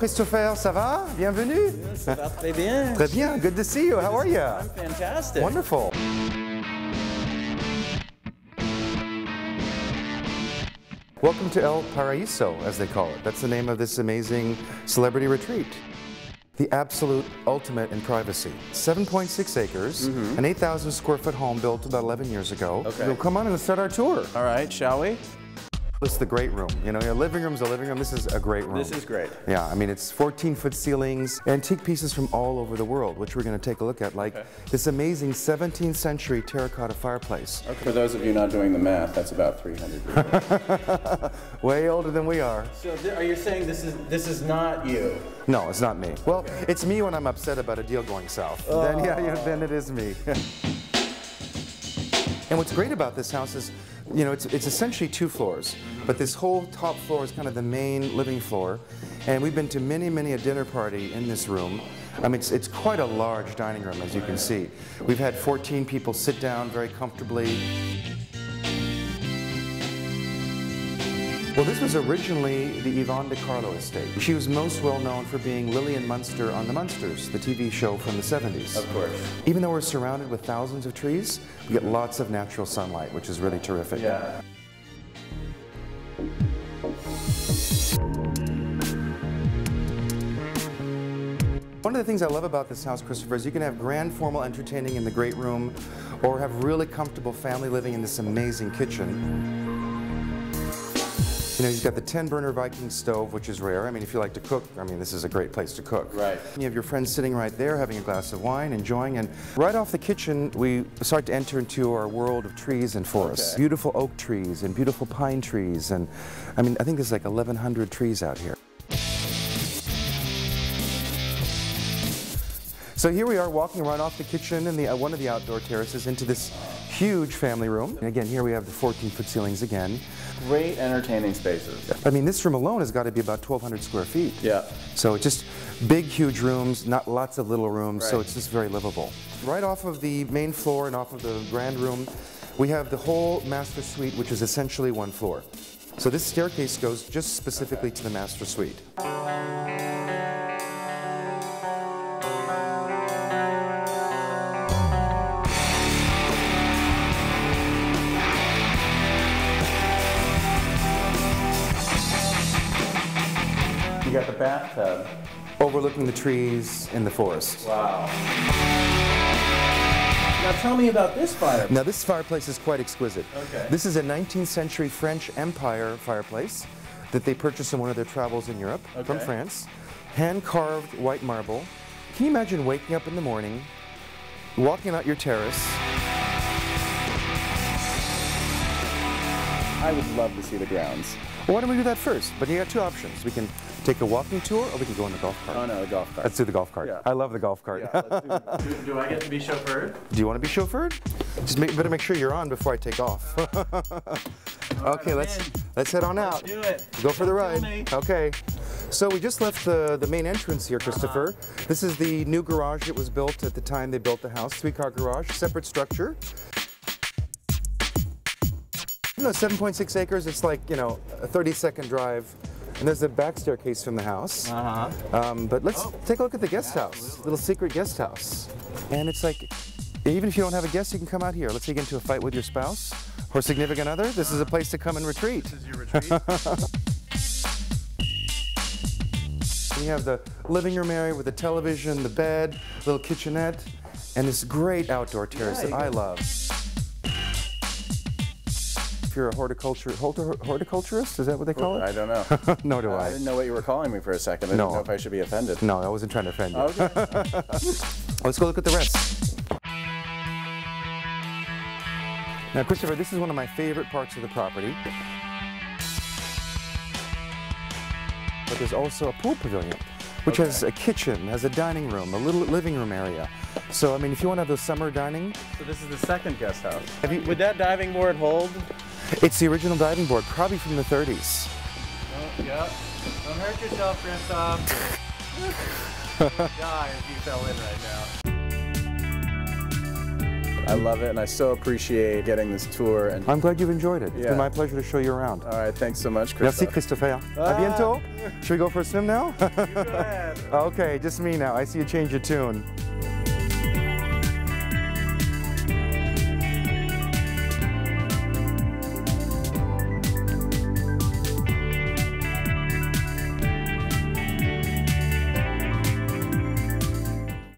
Christopher, ça va? Bienvenue. Ça va très bien. Très bien. Good to see you. How are you? I'm fantastic. Wonderful. Welcome to El Paraíso, as they call it. That's the name of this amazing celebrity retreat. The absolute ultimate in privacy. 7.6 acres, mm-hmm. an 8,000 square foot home built about 11 years ago. Okay. We'll come on and start our tour. All right, shall we? This is the great room. You know, your living room's a living room. This is a great room. This is great. Yeah, I mean, it's 14 foot ceilings, antique pieces from all over the world, which we're going to take a look at, like Okay. this amazing 17th century terracotta fireplace. For those of you not doing the math, that's about 300 years. Way older than we are. so are you saying this is this is not you? No, it's not me. Well, it's me when I'm upset about a deal going south. Oh. Then, yeah, yeah, then it is me. and what's great about this house is, you know, it's, it's essentially two floors, but this whole top floor is kind of the main living floor. And we've been to many, many a dinner party in this room. I mean, it's, it's quite a large dining room, as you can see. We've had 14 people sit down very comfortably. Well, this was originally the Yvonne de Carlo estate. She was most well known for being Lillian Munster on The Munsters, the TV show from the 70s. Of course. Even though we're surrounded with thousands of trees, we get lots of natural sunlight, which is really terrific. Yeah. One of the things I love about this house, Christopher, is you can have grand formal entertaining in the great room or have really comfortable family living in this amazing kitchen. You know, you've got the 10 burner Viking stove, which is rare. I mean, if you like to cook, I mean, this is a great place to cook. Right. You have your friends sitting right there having a glass of wine, enjoying, and right off the kitchen, we start to enter into our world of trees and forests. Okay. Beautiful oak trees and beautiful pine trees, and I mean, I think there's like 1,100 trees out here. So here we are walking right off the kitchen and the, uh, one of the outdoor terraces into this huge family room. And again, here we have the 14-foot ceilings again. Great entertaining spaces. I mean, this room alone has got to be about 1,200 square feet. Yeah. So it's just big, huge rooms, not lots of little rooms, so it's just very livable. Right off of the main floor and off of the grand room, we have the whole master suite, which is essentially one floor. So this staircase goes just specifically to the master suite. You got the bathtub. Overlooking the trees in the forest. Wow. Now tell me about this fireplace. Now this fireplace is quite exquisite. Okay. This is a 19th century French Empire fireplace that they purchased in one of their travels in Europe from France. Hand carved white marble. Can you imagine waking up in the morning, walking out your terrace, I would love to see the grounds. Well, why don't we do that first? But you got two options. We can take a walking tour or we can go on the golf cart. Oh no, the golf cart. Let's do the golf cart. Yeah. I love the golf cart. Yeah, let's do, do, do I get to be chauffeured? Do you want to be chauffeured? Just make, better make sure you're on before I take off. okay, I'm let's in. let's head on Let's out. do it. Go for the Don't ride. me. Okay. So we just left the, the main entrance here, uh-huh. Christopher. This is the new garage that was built at the time they built the house. Three-car garage, separate structure. You know, 7.6 acres, it's like, you know, a 30-second drive. And there's a back staircase from the house. Uh-huh. Um, but let's Oh. take a look at the guest house, little secret guest house. And it's like, even if you don't have a guest, you can come out here. Let's say you get into a fight with your spouse or significant other. This is a place to come and retreat. This is your retreat? We have the living room area with the television, the bed, little kitchenette, and this great outdoor terrace Yeah, that I love. If you're a horticulture, horti- horticulturist, is that what they call it? I don't know. no, do I I. didn't know what you were calling me for a second. I No. didn't know if I should be offended. No, I wasn't trying to offend you. Okay. Let's go look at the rest. Now, Christopher, this is one of my favorite parts of the property. But there's also a pool pavilion, which has a kitchen, has a dining room, a little living room area. So, I mean, if you want to have those summer dining, So this is the second guest house. You- Would that diving board hold? It's the original diving board, probably from the 30s. Oh, yeah. Don't hurt yourself, Christoph. Die if you fell in right now. I love it, and I so appreciate getting this tour. And I'm glad you've enjoyed it. It's Yeah. been my pleasure to show you around. all right, thanks so much, Merci, Christophe. Christopher. À Ah. bientôt. Should we go for a swim now? okay, just me now. I see you change your tune.